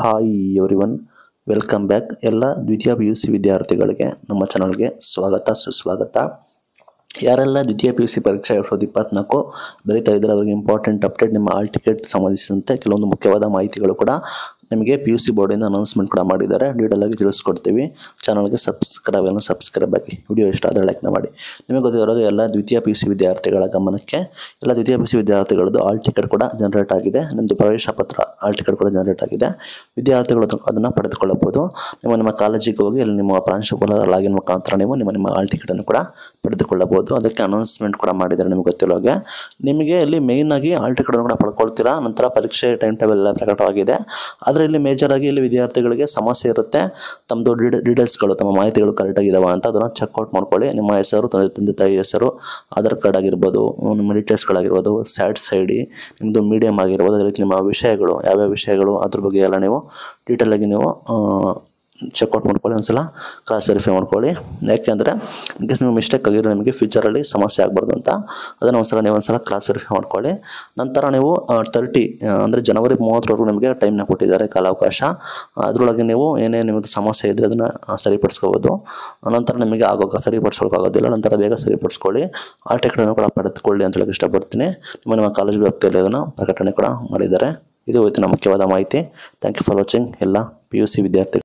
Hi everyone welcome back ಎಲ್ಲ ದ್ವಿತೀಯ P U C ವಿದ್ಯಾರ್ಥಿಗಳಿಗೆ ನಮ್ಮ ಚಾನಲ್ಗೆ ಸ್ವಾಗತ, ಸುಸ್ವಾಗತ. ಯಾರೆಲ್ಲ ದ್ವಿತೀಯ ಪಿ ಯು ಸಿ ಪರೀಕ್ಷೆ ಎರಡು ಸಾವಿರದ ಇಪ್ಪತ್ನಾಲ್ಕು ಬರೀತಾ ಇದ್ದಾರೆ, ಅವರಿಗೆ ಇಂಪಾರ್ಟೆಂಟ್ ಅಪ್ಡೇಟ್ ನಿಮ್ಮ ಆಲ್ ಟಿಕೆಟ್ ಸಂಬಂಧಿಸಿದಂತೆ ಕೆಲವೊಂದು ಮುಖ್ಯವಾದ ಮಾಹಿತಿಗಳು ಕೂಡ ನಿಮಗೆ ಪಿ ಯು ಸಿ ಬೋರ್ಡಿಂದ ಅನೌನ್ಸ್ಮೆಂಟ್ ಕೂಡ ಮಾಡಿದ್ದಾರೆ. ಡೀಟೇಲ್ ಆಗಿ ತಿಳಿಸ್ಕೊಡ್ತೀವಿ. ಚಾನಲ್ಗೆ ಸಬ್ಸ್ಕ್ರೈಬ್ ಅನ್ನು ಸಬ್ಸ್ಕ್ರೈಬ್ ಆಗಿ. ವಿಡಿಯೋ ಇಷ್ಟ ಆದರೆ ಲೈಕ್ನ ಮಾಡಿ. ನಿಮಗೆ ಗೊತ್ತಿರೋಗೆ ಎಲ್ಲ ದ್ವಿತೀಯ ಪಿ ಯು ಸಿ ವಿದ್ಯಾರ್ಥಿಗಳ ಗಮನಕ್ಕೆ, ಎಲ್ಲ ದ್ವಿತೀಯ ಪಿ ಯು ಸಿ ವಿದ್ಯಾರ್ಥಿಗಳದ್ದು ಆಲ್ ಟಿಕೆಟ್ ಕೂಡ ಜನರೇಟ್ ಆಗಿದೆ. ನಿಮ್ಮದು ಪ್ರವೇಶ ಪತ್ರ ಆಲ್ ಟಿಕೆಟ್ ಕೂಡ ಜನರೇಟ್ ಆಗಿದೆ. ವಿದ್ಯಾರ್ಥಿಗಳು ಅದು- ಅದನ್ನು ಪಡೆದುಕೊಳ್ಳಬಹುದು. ನಿಮ್ಮ ನಿಮ್ಮ ಕಾಲೇಜಿಗೆ ಹೋಗಿ ಅಲ್ಲಿ ನಿಮ್ಮ ಪ್ರಾಂಶುಪಾಲರ ಲಾಗಿನ್ ಮುಖಾಂತರ ನೀವು ನಿಮ್ಮ ನಿಮ್ಮ ಆಲ್ ಟಿಕೆಟನ್ನು ಕೂಡ ಪಡೆದುಕೊಳ್ಳಬಹುದು. ಅದಕ್ಕೆ ಅನೌನ್ಸ್ಮೆಂಟ್ ಕೂಡ ಮಾಡಿದ್ದಾರೆ ನಿಮಗೆ ಗೊತ್ತಿರೋ ಹಾಗೆ. ನಿಮಗೆ ಇಲ್ಲಿ ಆಗಿ ಆಲ್ ಟಿಕೆಟನ್ನು ಕೂಡ ಪಡ್ಕೊಳ್ತೀರಾ. ನಂತರ ಪರೀಕ್ಷೆ ಟೈಮ್ ಟೇಬಲ್ ಎಲ್ಲ ಪ್ರಕಟವಾಗಿದೆ. ಆದರೆ ಇಲ್ಲಿ ಮೇಜರ್ ಆಗಿ ಇಲ್ಲಿ ವಿದ್ಯಾರ್ಥಿಗಳಿಗೆ ಸಮಸ್ಯೆ ಇರುತ್ತೆ. ತಮ್ಮದು ಡೀಟೇಲ್ಸ್ಗಳು ತಮ್ಮ ಮಾಹಿತಿಗಳು ಕರೆಕ್ಟ್ ಆಗಿದಾವ ಅಂತ ಅದನ್ನು ಚೆಕ್ಔಟ್ ಮಾಡ್ಕೊಳ್ಳಿ. ನಿಮ್ಮ ಹೆಸರು, ತಂದೆ ತಂದೆ ತಾಯಿ ಹೆಸರು, ಆಧಾರ್ ಕಾರ್ಡ್ ಆಗಿರ್ಬೋದು ನಿಮ್ಮ ಡೀಟೇಲ್ಸ್ಗಳಾಗಿರ್ಬೋದು ಸ್ಯಾಟ್ಸ್ ಐ ಡಿ ನಿಮ್ಮದು ಮೀಡಿಯಮ್ ಆಗಿರ್ಬೋದು, ಅದೇ ರೀತಿ ನಿಮ್ಮ ವಿಷಯಗಳು, ಯಾವ್ಯಾವ ವಿಷಯಗಳು, ಅದ್ರ ಬಗ್ಗೆ ಎಲ್ಲ ನೀವು ಡೀಟೇಲಾಗಿ ನೀವು ಚೆಕ್ಔಟ್ ಮಾಡ್ಕೊಳ್ಳಿ ಒಂದ್ಸಲ ಕ್ರಾಸ್ ವೆರಿಫೈ ಮಾಡ್ಕೊಳ್ಳಿ. ಯಾಕೆಂದರೆ ಇನ್ ಕೇಸ್ ನಿಮಗೆ ಮಿಸ್ಟೇಕ್ ಆಗಿರೋ ನಿಮಗೆ ಫ್ಯೂಚರಲ್ಲಿ ಸಮಸ್ಯೆ ಆಗಬಾರ್ದು ಅಂತ. ಅದನ್ನು ಒಂದ್ಸಲ ನೀವು ಒಂದ್ಸಲ ಕ್ರಾಸ್ ವೆರಿಫೈ ಮಾಡ್ಕೊಳ್ಳಿ. ನಂತರ ನೀವು ತರ್ಟಿ ಅಂದರೆ ಜನವರಿ ಮೂವತ್ತರವರೆಗೂ ನಿಮಗೆ ಟೈಮ್ನ ಕೊಟ್ಟಿದ್ದಾರೆ ಕಾಲಾವಕಾಶ. ಅದರೊಳಗೆ ನೀವು ಏನೇ ನಿಮ್ಮದು ಸಮಸ್ಯೆ ಇದ್ದರೆ ಅದನ್ನು ಸರಿಪಡಿಸ್ಕೋಬೋದು. ನಂತರ ನಿಮಗೆ ಆಗೋಗ ಸರಿಪಡಿಸ್ಕೊಳ್ಳೋಕ್ಕಾಗೋದಿಲ್ಲ ನಂತರ ಬೇಗ ಸರಿಪಡಿಸ್ಕೊಳ್ಳಿ. ಆ ಟಿಕೆಟನ್ನು ಕೂಡ ಪಡೆದುಕೊಳ್ಳಿ ಅಂತ ಹೇಳಕ್ಕೆ ಇಷ್ಟಪಡ್ತೀನಿ. ನಿಮ್ಮ ನಿಮ್ಮ ಕಾಲೇಜ್ ವ್ಯಾಪ್ತಿಯಲ್ಲಿ ಅದನ್ನು ಪ್ರಕಟಣೆ ಕೂಡ ಮಾಡಿದ್ದಾರೆ. ಇದು ಇವತ್ತಿನ ಮುಖ್ಯವಾದ ಮಾಹಿತಿ. ಥ್ಯಾಂಕ್ ಯು ಫಾರ್ ವಾಚಿಂಗ್ ಎಲ್ಲ ಪಿ ಯು ಸಿ